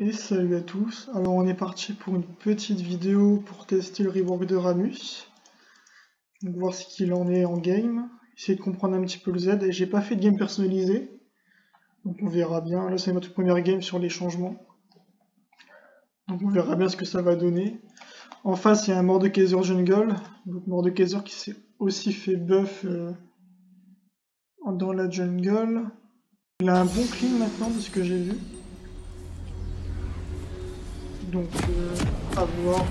Et salut à tous, alors on est parti pour une petite vidéo pour tester le rework de Ramus. Donc voir ce qu'il en est en game, essayer de comprendre un petit peu le Z, et j'ai pas fait de game personnalisé. Donc on verra bien, là c'est notre première game sur les changements. Donc on verra bien ce que ça va donner. En face il y a un Mordekaiser Jungle, donc Mordekaiser qui s'est aussi fait buff euh, dans la jungle. Il a un bon clean maintenant de ce que j'ai vu. Donc euh, à voir. Euh,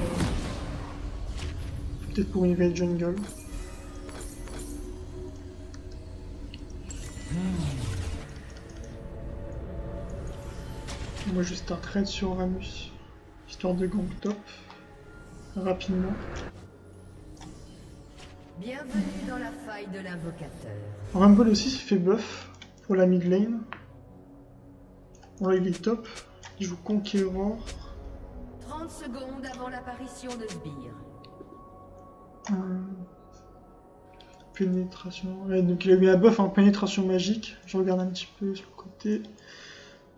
peut-être pour une veille jungle. Moi je start raid sur Ramus. Histoire de gang top. Rapidement. Bienvenue dans la faille de l'invocateur. Rumble aussi s'est fait buff pour la mid lane. Ouais, il est top. Il joue Conqueror. 30 secondes avant l'apparition de Sbire. Euh, pénétration. Ouais, donc il a eu un buff en pénétration magique. Je regarde un petit peu sur le côté.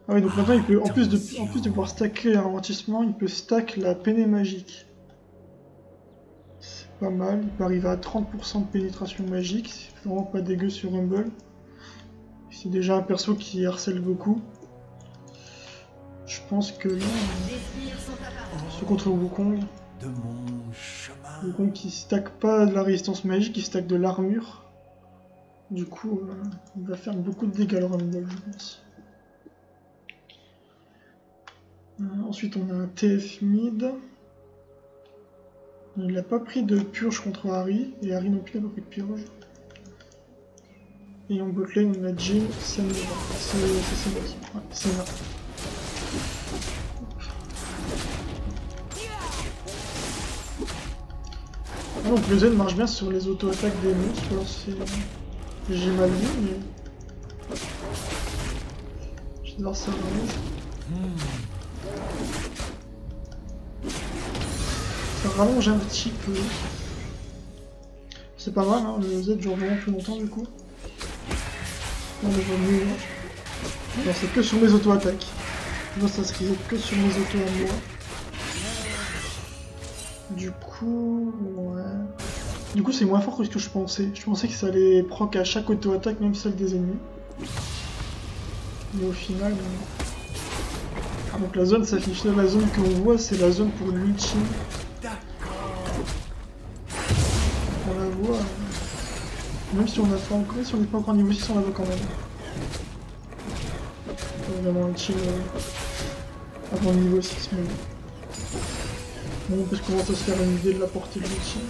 Ah oui, donc maintenant il peut, en plus de, en plus de pouvoir stacker un ralentissement, il peut stack la péné magique. C'est pas mal, il peut arriver à 30% de pénétration magique, c'est vraiment pas dégueu sur Rumble. C'est déjà un perso qui harcèle beaucoup. Je pense que là, ce contre Wukong, de mon chemin. Wukong qui stack pas de la résistance magique, il stack de l'armure. Du coup, euh, il va faire beaucoup de dégâts le Rumble, je pense. Euh, ensuite, on a un TF mid. Il n'a pas pris de purge contre Harry, et Harry non plus n'a pas pris de purge. Et en botlane, on a Jin, Senna. C'est Senna. Ouais, Donc le Z marche bien sur les auto-attaques des monstres, alors c'est... J'ai mal vu, mais... J'adore ça vraiment. Ça rallonge un petit peu. C'est pas mal, hein, le Z dure vraiment plus longtemps du coup. On le voit mieux. hein. Non, c'est que sur mes auto-attaques. Moi, ça se reset que sur mes auto à moi. Du coup, ouais. Du coup, c'est moins fort que ce que je pensais. Je pensais que ça allait proc à chaque auto-attaque, même celle des ennemis. Mais au final, non. Ah, donc la zone s'affiche là, la zone qu'on voit, c'est la zone pour l'ultime. On la voit. euh, Même si on a pas encore, si on n'est pas encore niveau 6, on la voit quand même. Évidemment ultime euh, avant le niveau 6, mais bon. Bon, on peut commencer à se faire une idée de la portée de l'ultime.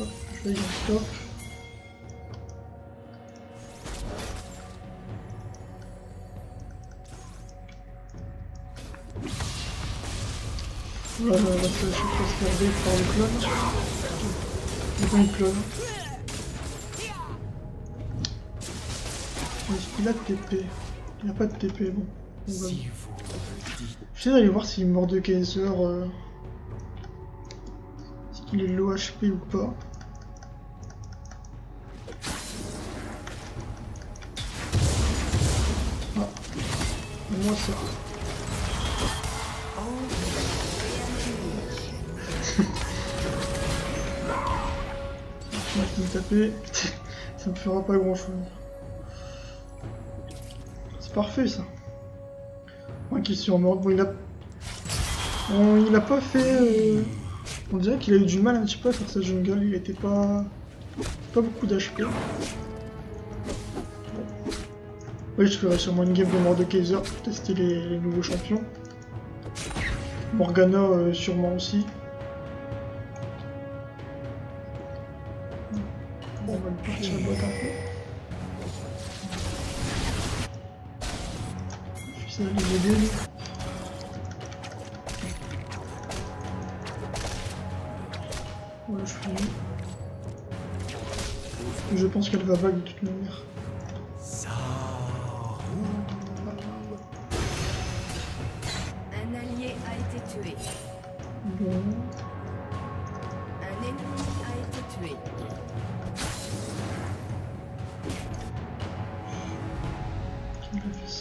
Hop, je vais y top. Voilà, se je faire bait par le clone. Le bon clone. Est-ce qu'il a de TP Il n'a pas de TP, bon. On J'essaie d'aller voir s'il mord de Kaiser. Euh... Est-ce qu'il est low HP ou pas Ah. Moi ça. Moi qui me taper, ça me fera pas grand chose. C'est parfait ça. Moi qui suis en mode. Bon, il a. Il a pas fait. euh, On dirait qu'il a eu du mal un petit peu à faire sa jungle, il était pas. Pas beaucoup d'HP. Oui, je ferai sûrement une game de Mordekaiser pour tester les, les nouveaux champions. Morgana, euh, sûrement aussi.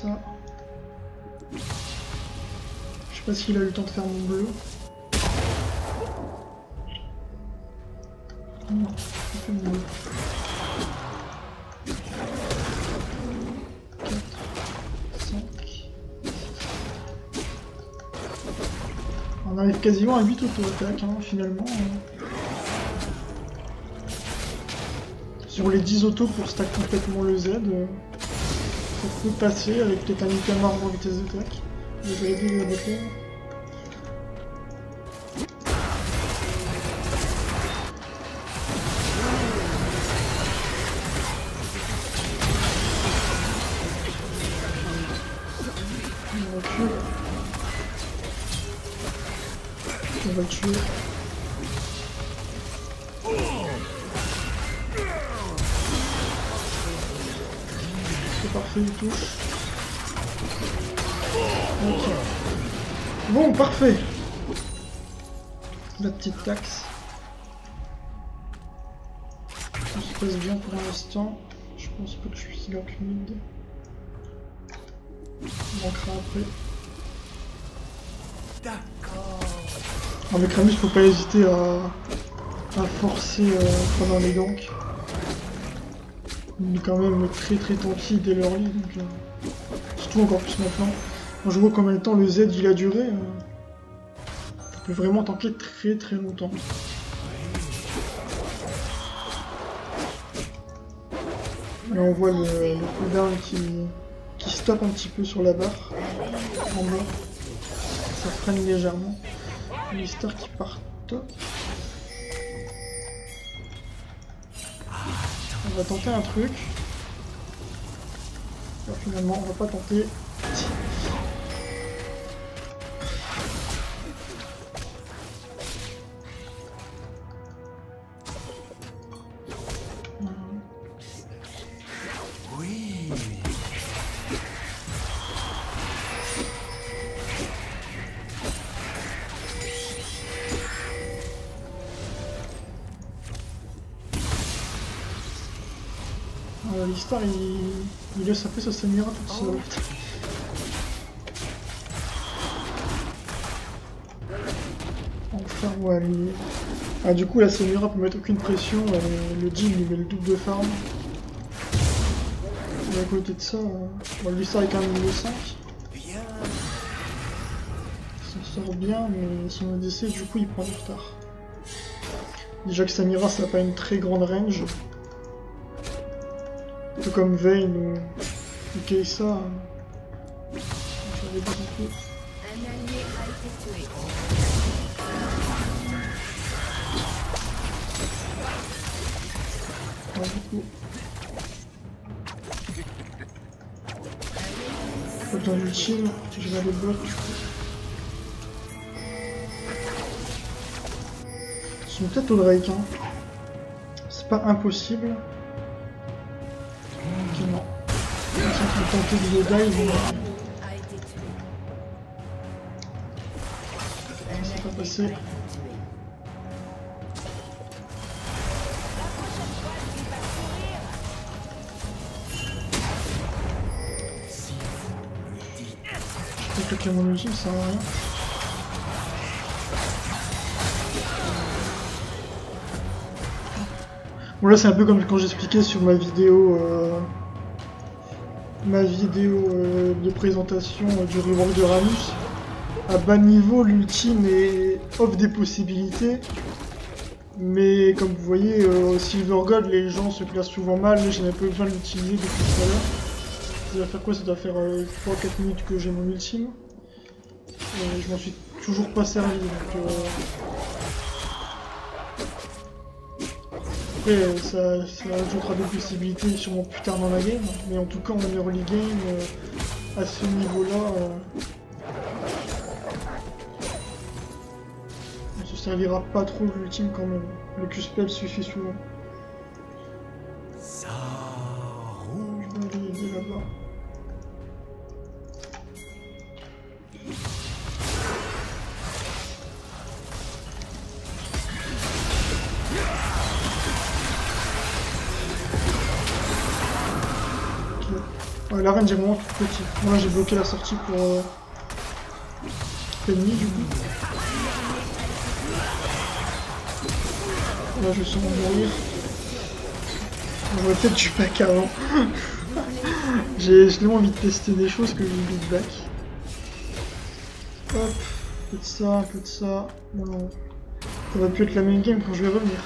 Je sais pas s'il a eu le temps de faire mon bleu. Non, il fait mon bleu. 4, 5. On arrive quasiment à 8 auto-attaques hein, finalement. hein. Sur les 10 autos pour stack complètement le Z, euh, peut passer avec item arbre en vitesse d'attaque. Vous avez vu la La petite taxe. Tout se passe bien pour l'instant. Je pense pas que je puisse lock mid. On manquera après. D'accord. Avec Ramus, faut pas hésiter à, à forcer euh, pendant les ganks. On est quand même très très tanky dès leur lit, donc euh, surtout encore plus maintenant. Quand je vois combien de temps le Z il a duré, euh, vraiment tanker très très longtemps. Là on voit le, le cooldown qui, qui stoppe un petit peu sur la barre en bas. Ça freine légèrement. Stars qui partent. On va tenter un truc. Finalement, on va pas tenter. L'histoire, il... il laisse un peu sa Samira toute seule. Enfin, ouais, lui- Ah, du coup, la Samira peut mettre aucune pression, euh, le Jin lui met le double de farm. Et à côté de ça, euh... bon, l'histoire est quand même niveau 5. Bien. Il s'en sort bien, mais son ADC, du coup, il prend du retard. Déjà que Samira, ça n'a pas une très grande range. Peu comme Vayne ou, ou Keisa. hein. Un allié a été tué. Pas beaucoup. Pas besoin d'ultime, je vais aller bot du coup. Ils sont peut-être au Drake, hein. C'est pas impossible. Tenter de le dive, A été tué. mais c'est pas passé. Si vous le dites. Je peux mon ultime, ça sert à rien. Bon là c'est un peu comme quand j'expliquais sur ma vidéo euh, ma vidéo euh, de présentation euh, du rework de Ramus. À bas niveau l'ultime est off des possibilités. Mais comme vous voyez euh, Silver Gold les gens se classent souvent mal, j'ai même pas besoin de l'utiliser depuis tout à l'heure. Ça doit faire quoi? Ça doit faire 3-4 minutes que j'ai mon ultime. Je m'en suis toujours pas servi donc Ça, ça ajoutera des possibilités sûrement plus tard dans la game, mais en tout cas en early game, euh, à ce niveau-là, euh, on se servira pas trop de l'ultime quand même. Le Q-spell suffit souvent. Ouais, la reine j'ai vraiment tout petit. Moi j'ai bloqué la sortie pour euh, du coup. Là je vais sûrement mourir. J'aurais peut-être du back avant. j'ai tellement envie de tester des choses que j'ai envie de back. Hop, un peu de ça, un peu de ça. Non, ça va plus être la même game quand je vais revenir.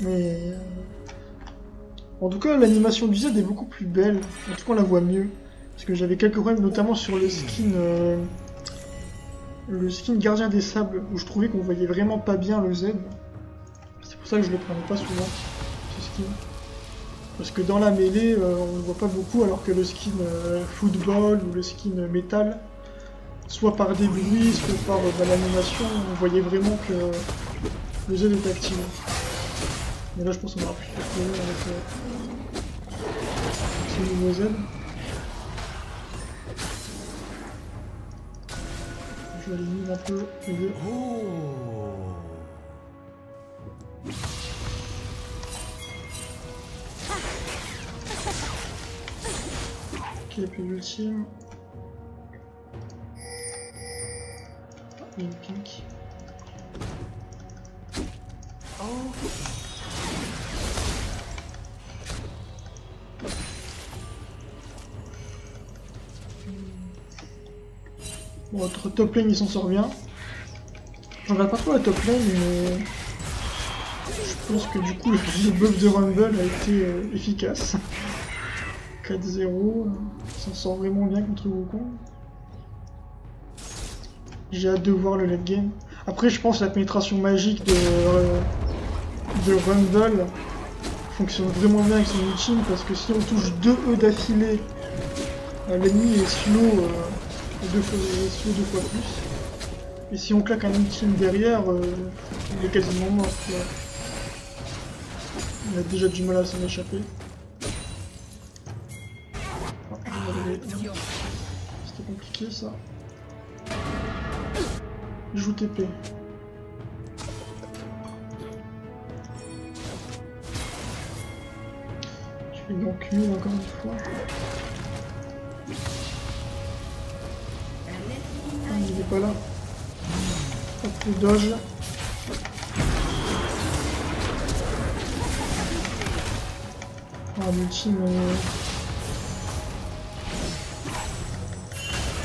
Mais... En tout cas, l'animation du Z est beaucoup plus belle. En tout cas, on la voit mieux. Parce que j'avais quelques problèmes, notamment sur le skin... euh, Le skin Gardien des Sables, où je trouvais qu'on voyait vraiment pas bien le Z. C'est pour ça que je le prenais pas souvent, ce skin. Parce que dans la mêlée, euh, on le voit pas beaucoup, alors que le skin euh, Football ou le skin Metal, soit par des bruits, soit par l'animation, on voyait vraiment que le Z était activé. Mais là, je pense qu'on aura plus de problème avec euh, ce nouveau Z. Je vais éliminer un peu les deux. Oh. Ok, puis l'ultime. Ah, il y une pink. Bon, notre top lane il s'en sort bien. Je regarde pas trop la top lane, mais je pense que du coup le, buff de Rumble a été euh, efficace. 4-0, euh, il s'en sort vraiment bien contre Wukong. J'ai hâte de voir le late game. Après, je pense que la pénétration magique de, euh, de Rumble fonctionne vraiment bien avec son ultime parce que si on touche deux E d'affilée, l'ennemi est slow, euh, deux fois, deux fois plus. Et si on claque un ultime derrière, euh, il est quasiment mort. vois. Il a déjà du mal à s'en échapper. C'était compliqué ça. Joue TP. Je vais donc encore une fois. Pas là. Hop, le dodge. Ah, l'ultime.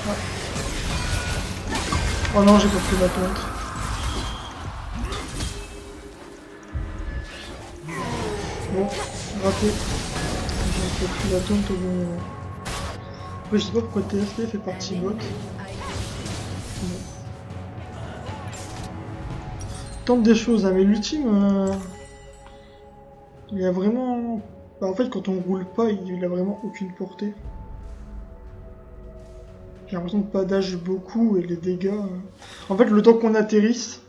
Ah. Oh non, j'ai pas pris ma taunt. Bon, raté. J'ai pas pris la taunt au bon moment. Je sais pas pourquoi TFT fait partie bot. Tente des choses, mais l'ultime, euh, il a vraiment... Bah, en fait, quand on roule pas, il a vraiment aucune portée. J'ai l'impression de pas d'âge beaucoup et les dégâts... euh, En fait, le temps qu'on atterrisse...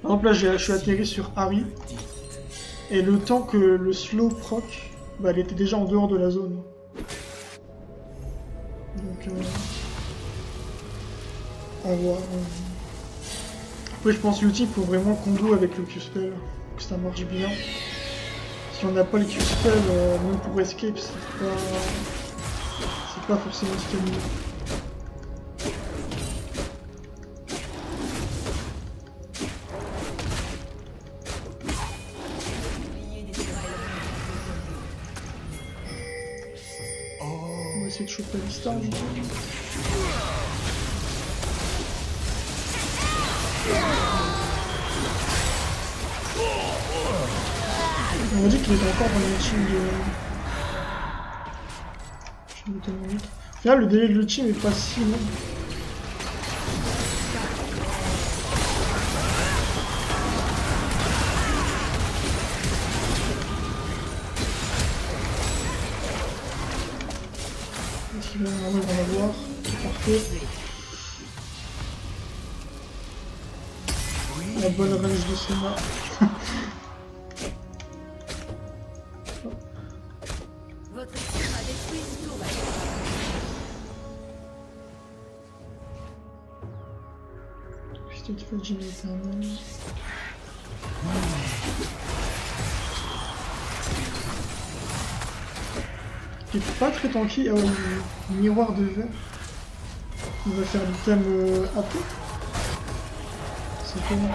Par exemple, là, je suis atterri sur Harry. Et le temps que le slow proc, bah, elle était déjà en dehors de la zone. Donc, euh... à voir. euh. Après, je pense l'outil faut vraiment combo avec le Q-Spell, que ça marche bien. Si on n'a pas le Q-Spell, euh, même pour escape, c'est pas... C'est pas forcément ce qu'il y a. On va essayer de choper la distance. du coup. On dit qu'il était encore team de... Je vite. Au final, le délai de l'ultime est pas si long. Putain, tu fais le génie éternel. qui est pas très tanky. Le miroir de verre. Il va faire l'item euh, AP. C'est comment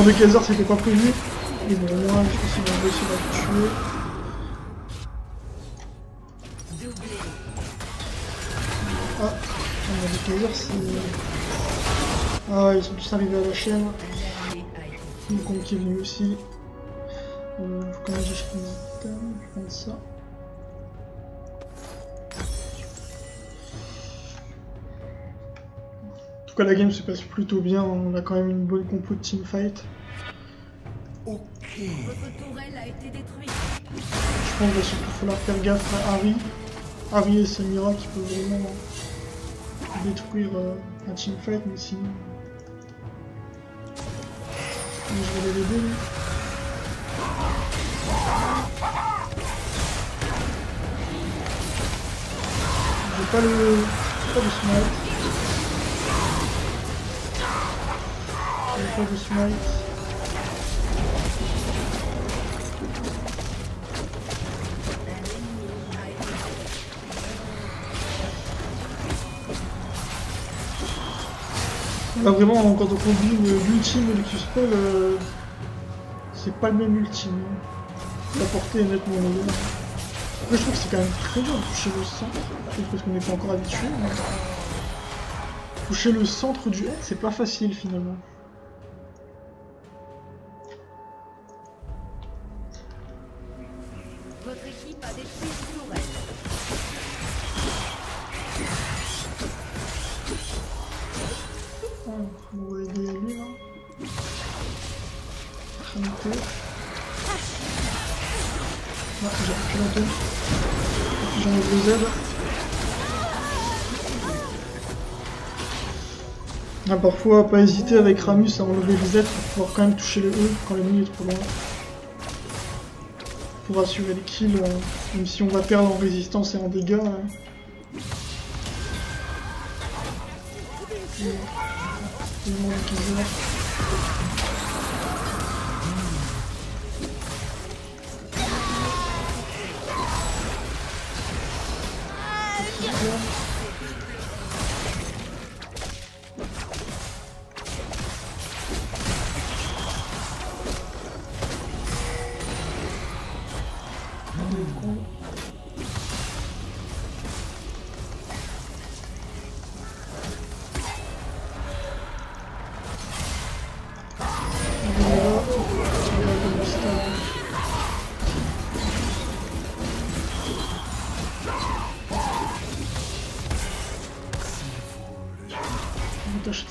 Mort de Kaiser c'était pas prévu. Et bon moins je pense qu'ils vont réussir à tuer. Ah, c'est... Ah ils sont tous arrivés à la chaîne. Donc on qui est venu aussi. Euh, je ça. Tout cas la game se passe plutôt bien, on a quand même une bonne compo de teamfight. Ok. Votre tourelle a été détruite. Je pense qu'il va surtout falloir faire gaffe à Harry. Harry et Samira qui peuvent vraiment détruire euh, un teamfight, mais sinon... Mais je vais aller l'aider lui. J'ai pas le... pas de smite. Pas de smite. Là vraiment quand on combine l'ultime et le euh, c'est pas le même ultime. La portée est nettement meilleure. Après je trouve que c'est quand même très dur de toucher le centre, parce qu'on n'est pas encore habitué. mais Toucher le centre du head, c'est pas facile finalement. Parfois, pas hésiter avec Ramus à enlever les aides pour pouvoir quand même toucher le E quand l'ennemi est trop loin. Pour assurer les kills, euh, même si on va perdre en résistance et en dégâts. hein. Tout le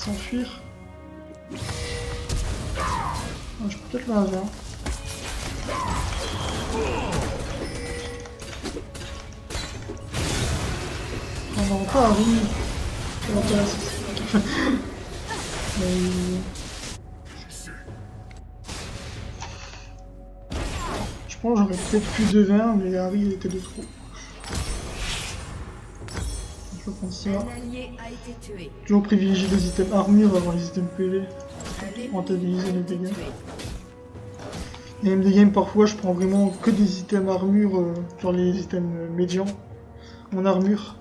s'enfuir. Je peux peut-être hein. On va encore arriver. C'est intéressant. Mais... Je pense que j'aurais peut-être pu 2v1, mais Harry était de trop. Tué. Toujours privilégier les items armure avant les items PV. Rentabiliser les dégâts. Et même des games parfois je prends vraiment que des items armure, euh, genre les items euh, médians en armure.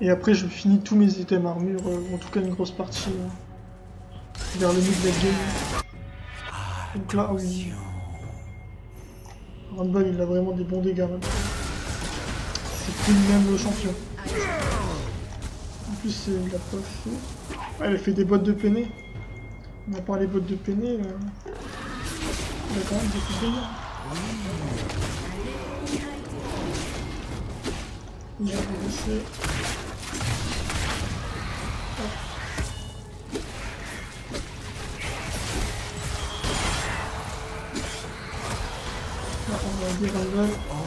Et après je finis tous mes items armure, euh, en tout cas une grosse partie euh, vers le mid de la game. Donc là, oui. Rumble il a vraiment des bons dégâts maintenant c'est plus le même champion. En plus, il l'a pas fait. Ah, fait des bottes de peiné. On a parlé bottes de peiné. Là. Il a quand même beaucoup de Il a on va dire un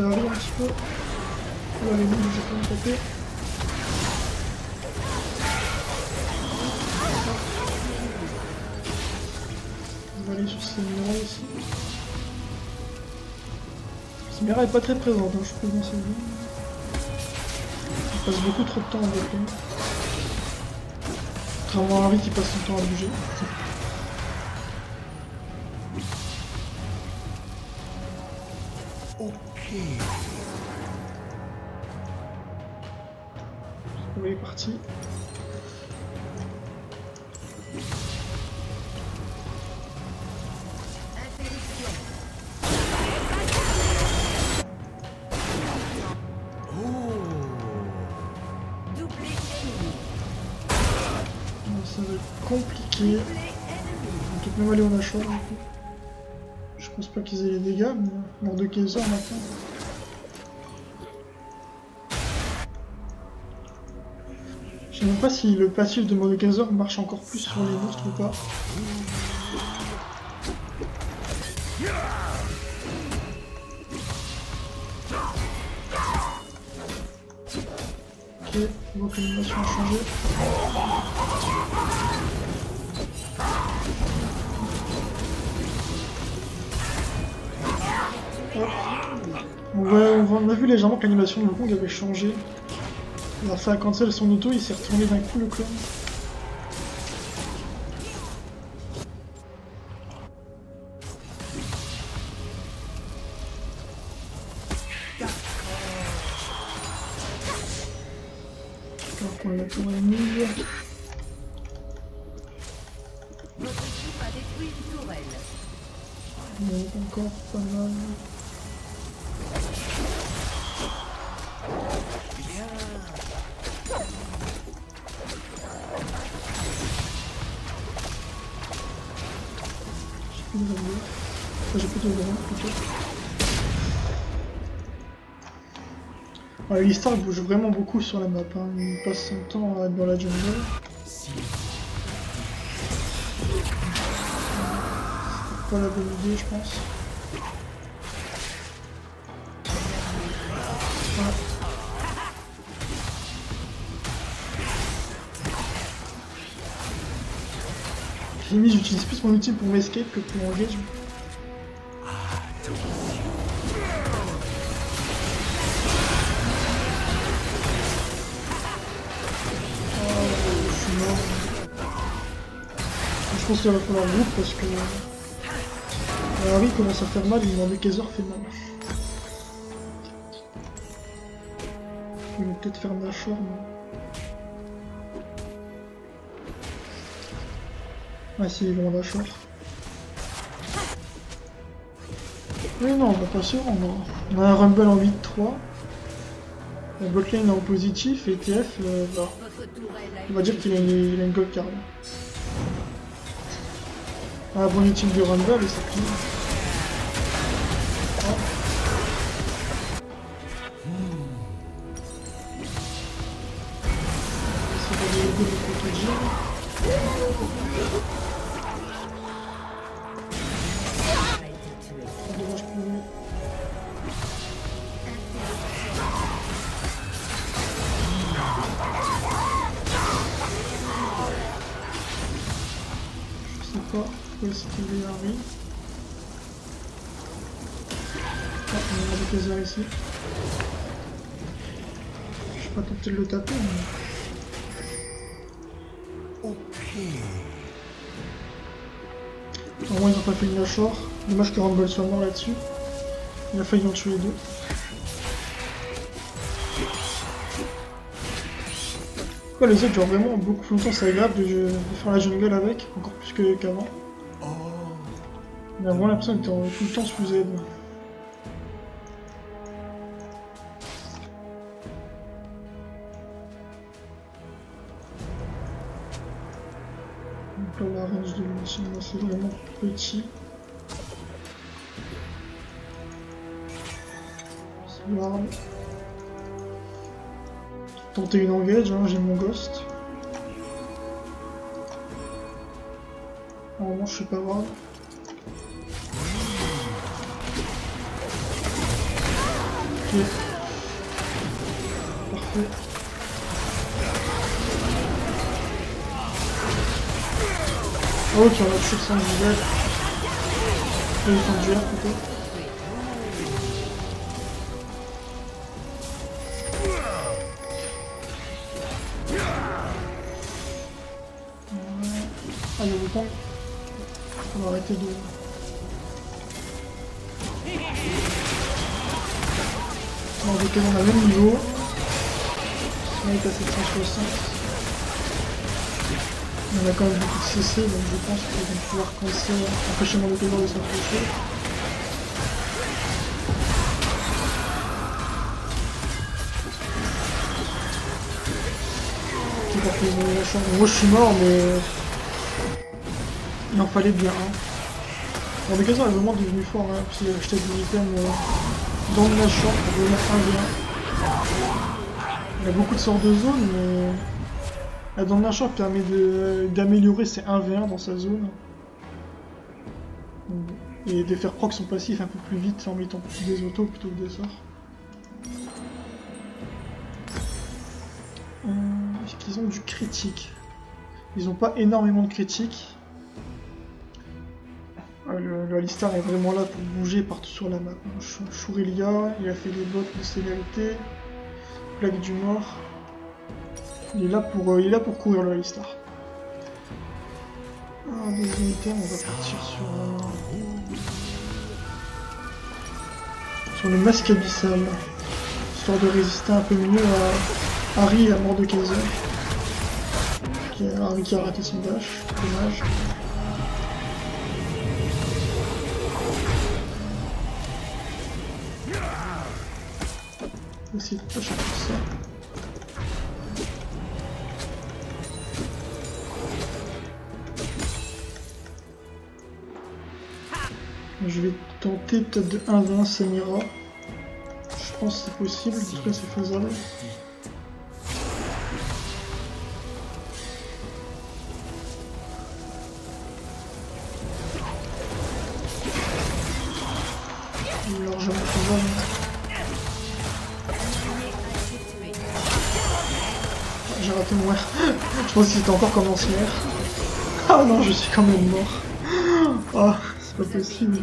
Ça arrive un petit peu. Là, les moules, j'ai pas me taper. On va aller sur Samira aussi. Samira est pas très présente, hein, je dans cette vie. Elle passe beaucoup trop de temps avec elle. Contrairement à Harry qui passe son temps à bouger. Ennemi. On va peut-être même aller au Nashor du coup. Je pense pas qu'ils aient les dégâts, mais mort de Kaiser maintenant. Je sais même pas si le passif de Mordekaiser marche encore plus sur les monstres ou pas. Ok, que l'animation a changé. On a vu légèrement que l'animation de Wukong avait changé. Il a fait un cancel son auto, il s'est retourné d'un coup le clone. Votre équipe a détruit une tourelle. Encore pas mal. Ouais, Listar bouge vraiment beaucoup sur la map. hein. Il passe son temps dans la jungle. Si. Pas la bonne idée, je pense. Voilà. J'utilise plus mon outil pour m'escape que pour engage. Pense qu'il va falloir groupe parce que. Euh, Harry commence à faire mal, il demande Kaiser fait mal. Il va peut-être faire Nashor, mais... Ah si, ils vont Nashor. Oui, non, on va pas se rendre. On a un Rumble en 8-3. La botlane est en positif et TF, euh, bah, on va dire qu'il a, a une gold card. Ah, bon ultime du Rumble et ça clean. Ah. Tenté de le taper, mais... Ok. Au moins ils ont pas fait une Nashor. Dommage que Rumble soit mort là-dessus. Il a failli en tuer deux. Ouais, les autres durent vraiment beaucoup plus longtemps, c'est agréable de, de faire la jungle avec, encore plus qu'avant. Oh. On a vraiment l'impression d'être tout le temps sous Z. c'est vraiment petit. C'est l'arme. Tenter une engage, hein, j'ai mon ghost. Normalement, je suis pas grave. Ok. Oh, tu en as touché son visage. Et son duel. Ah, il y a temps. On va arrêter de... On va on a même niveau. On est à 760. On a quand même beaucoup de CC, donc je pense qu'on va pouvoir commencer à empêcher mon Pokémon de s'approcher. Moi je suis mort mais il en fallait bien un. Bon mais est vraiment devenu fort hein, parce qu'il a acheté des items euh, dans le nation pour devenir 1v1. Il a beaucoup de sorts de zone mais la dans le permet d'améliorer ses 1v1 dans sa zone. Et de faire proc son passif un peu plus vite en mettant des autos plutôt que des sorts. Euh, est-ce qu'ils ont du critique? Ils n'ont pas énormément de critique. Ah, le, Alistar est vraiment là pour bouger partout sur la map. Chourelia, il a fait des bottes de célérité, plaque du mort. Il est là pour, euh, il est là pour courir le Alistar. Ah, deuxième on va partir sur, euh, sur le masque abyssal, histoire de résister un peu mieux à Harry et à mort de Kaiser. Harry qui a raté son dash, dommage. ça. Peut-être de 1v1 Samira. Je pense que c'est possible, en tout cas c'est faisable. J'ai raté moi. je pense qu'il était encore comme ancien. Ah non, je suis quand même mort. Ah, c'est pas possible.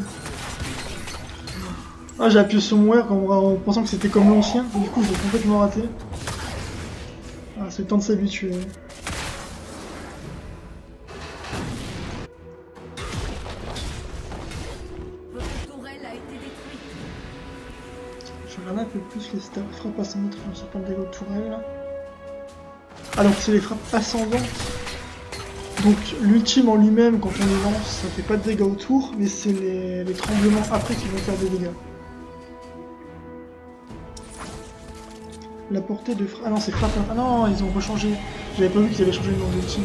Ah, j'ai appuyé sur mon R en, pensant que c'était comme l'ancien. Du coup, j'ai complètement raté. Ah, c'est le temps de s'habituer. Je regarde un peu plus les stats. Frappe à 100 mètres, je ne sais pas le dégât de tourelle. Alors c'est les frappes ascendantes. Donc l'ultime en lui-même, quand on les lance, ça fait pas de dégâts autour, mais c'est les, tremblements après qui vont faire des dégâts. La portée de frappe... Ah non, c'est frappe... Ah non, ils ont rechangé. J'avais pas vu qu'ils avaient changé le nom d'ultime.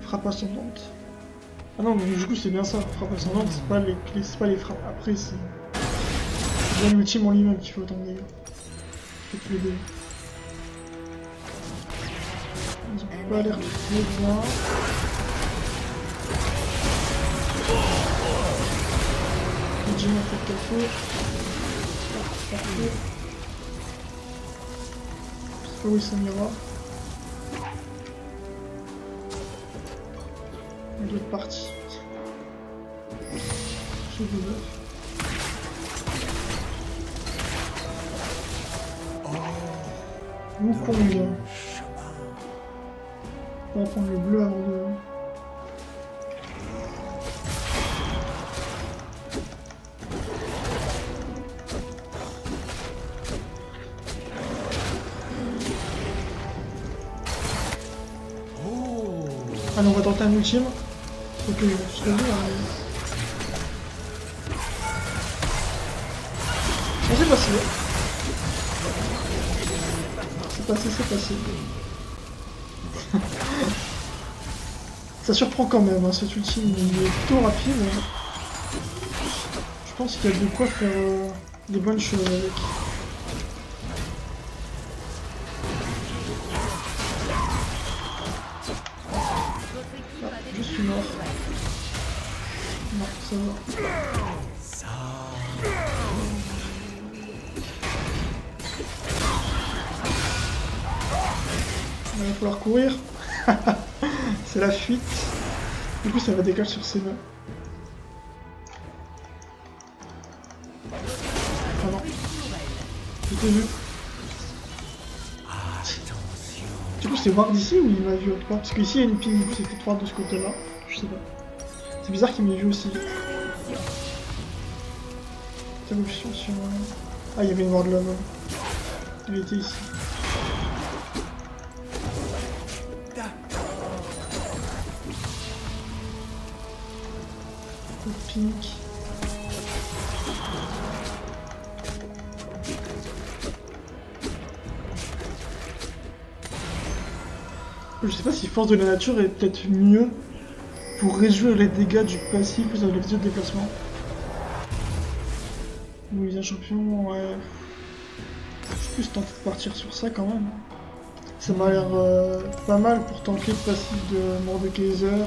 Frappe ascendante. Ah non, mais du coup c'est bien ça. Frappe ascendante, c'est pas les, pas les frappes après, c'est... bien l'ultime en lui-même qui fait autant de dégâts. les dégâts. Ils ont pas l'air très bien. Jim a fait le café. Parfait. Je sais où il s'amira. Il doit être parti. J'ai de l'heure. Wukong. On va prendre le bleu avant de... On va tenter un ultime. Ok, je se lever. On c'est passé. C'est passé, c'est passé. Ça surprend quand même, hein, cet ultime, il est plutôt rapide. Je pense qu'il y a de quoi faire euh, des bonnes choses avec. Du coup, ça va décaler sur ses mains. Ah non. Je t'ai vu. Du coup, c'est voir d'ici ou il m'a vu autre part? Parce qu'ici, il y a une coup, c'était trois de ce côté-là. Je sais pas. C'est bizarre qu'il m'ait vu aussi. Sur... Ah, il y avait une de l'homme. Elle était ici. Je sais pas si force de la nature est peut-être mieux pour réduire les dégâts du passif dans les vidéos de déplacement. Oui, un champion, ouais. Je suis plus tenté de partir sur ça quand même. Ça m'a l'air euh, pas mal pour tanker le passif de Mordekaiser.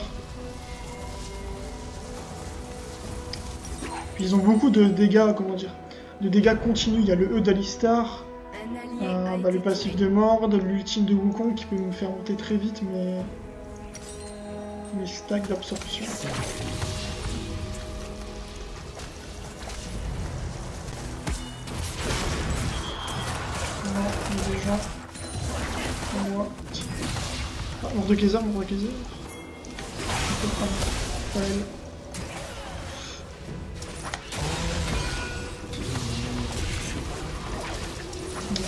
Ils ont beaucoup de dégâts, comment dire, de dégâts continus. Il y a le E d'Alistar, euh, bah, le passif de Mord, l'ultime de Wukong qui peut me faire monter très vite, mais mes stacks d'absorption. Pour moi. Ah. Pas elle. On n'est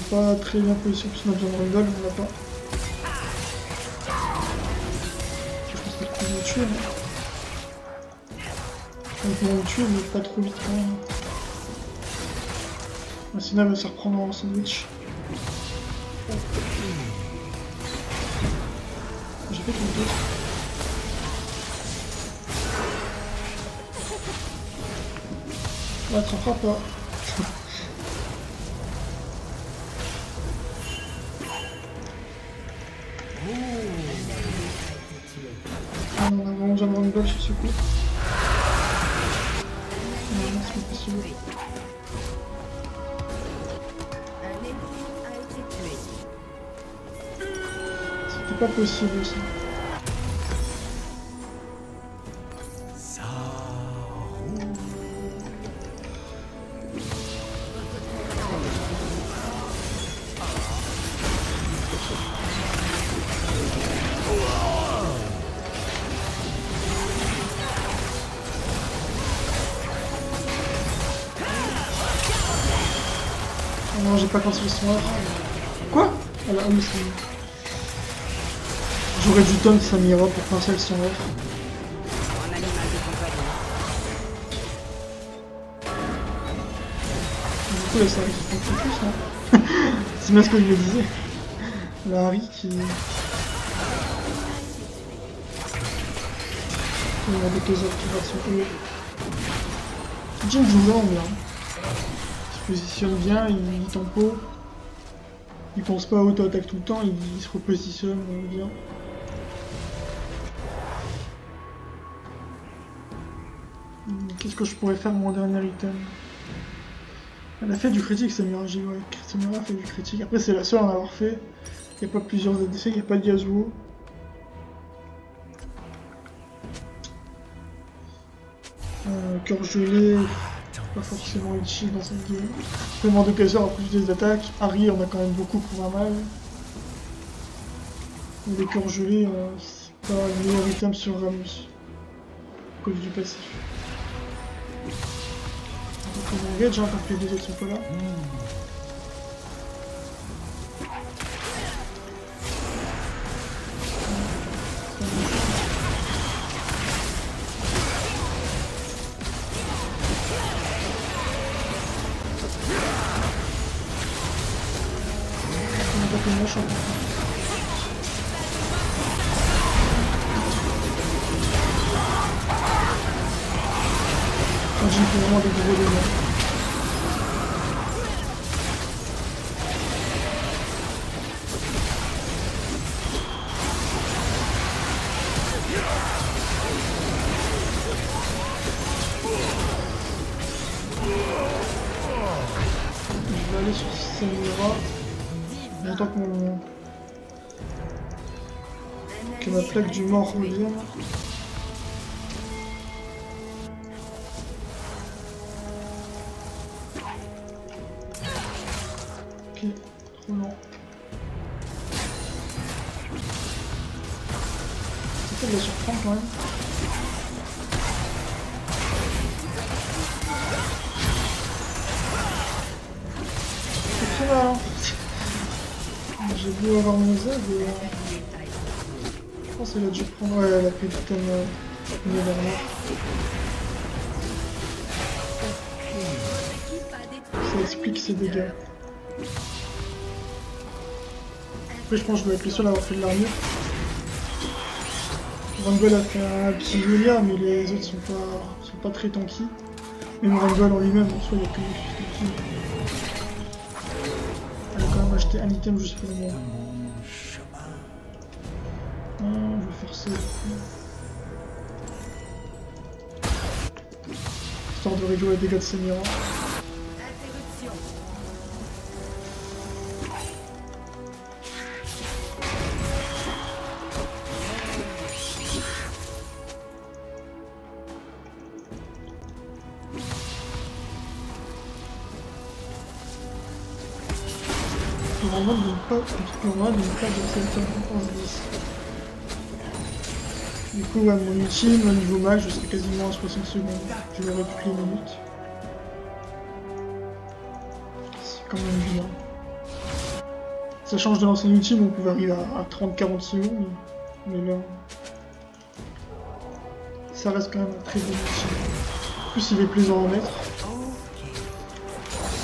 pas très bien positionné parce qu'on a besoin de Rundle, on l'a pas. Je pense qu'il peut nous tuer. On peut nous tuer, mais pas trop vite quand même. La Sina va se reprendre en sandwich. J'ai fait une autre. Ouais, t'en feras pas. C'était pas possible ça. J'ai pas construit son art. Quoi? J'aurais dû taunt Samira pour son animal de compagnie. Du coup, de plus, hein. C'est bien ce que je me disais. La qui... Il y a des autres qui va son E. Jin joue vraiment bien. Positionne bien, il, il tempo. Il pense pas à auto-attaque tout le temps, il, se repositionne euh, bien. Hmm, Qu'est-ce que je pourrais faire mon dernier item? Elle a fait du critique Samira, j'ai ouais, Samira fait du critique. Après c'est la seule à en avoir fait. Il n'y a pas plusieurs ADC, il n'y a pas de Yasuo. Euh, cœur gelé, pas forcément utile dans cette game. Vraiment de Kaiser a plus des attaques. Harry on a quand même beaucoup pour un mal. Les cœurs gelés, euh, c'est pas le meilleur item sur Ramus. À cause du passif. Donc on engage hein, tant que les deux autres sont pas là. On mort revienne. Ok, trop lent. C'est fait de la surprendre quand même. C'est très mal, hein. J'ai beau avoir mes aides et... qu'elle a dû prendre la putain euh. Ça explique ses dégâts. Après je pense que je dois être le seul à avoir fait de l'armure. Rumble a fait un petit Julia mais les autres sont pas, sont pas très tanky. Même Rumble en lui-même en soi il y a que lui. Elle a quand même acheté un item juste pour moi. Coup. Histoire de réduire les dégâts de Samira. Interruption. Normalement, de ne pas, normalement, de ne pas de cette récompense 10. Du coup, mon ultime, au niveau max, je serai quasiment à 60 secondes. Je l'aurai toutes les minutes. C'est quand même bien. Ça change de l'ancien ultime, on pouvait arriver à, à 30-40 secondes. Mais là, ça reste quand même un très bon ultime. En plus, il est plaisant à mettre.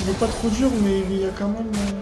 Il est pas trop dur, mais il y a quand même... euh,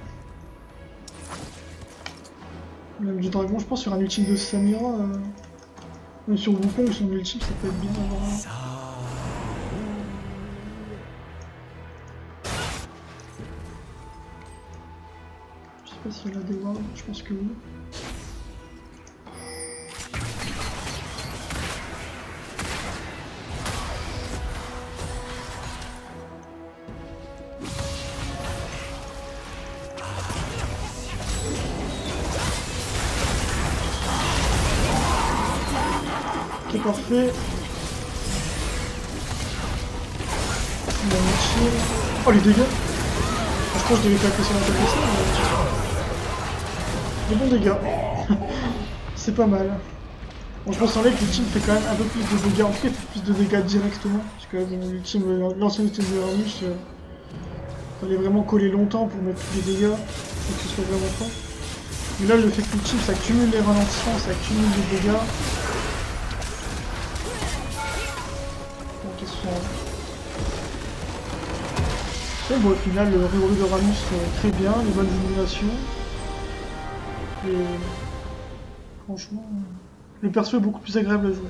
du dragon, je pense sur un ultime de Samira. Euh... Même sur Wukong ou son ultime, ça peut être bien un. Je sais pas s'il a des wards, je pense que oui. Il. Oh, les dégâts Je pense que je devais claquer sur la tête de mais... Des dégâts. C'est pas mal. Bon, je pense en que l'ultime fait quand même un peu plus de dégâts. En tout cas, il plus de dégâts directement. Parce que bon, l'ultime, euh, l'ancien ultime de Ramus, euh, fallait vraiment coller longtemps pour mettre tous les dégâts. Pour que ce soit vraiment fort. Mais là, le fait que l'ultime, ça cumule les ralentissements, ça cumule les dégâts. Au final, le Ramus, euh, très bien, les bonnes illuminations. Et franchement, le perso est beaucoup plus agréable à jouer.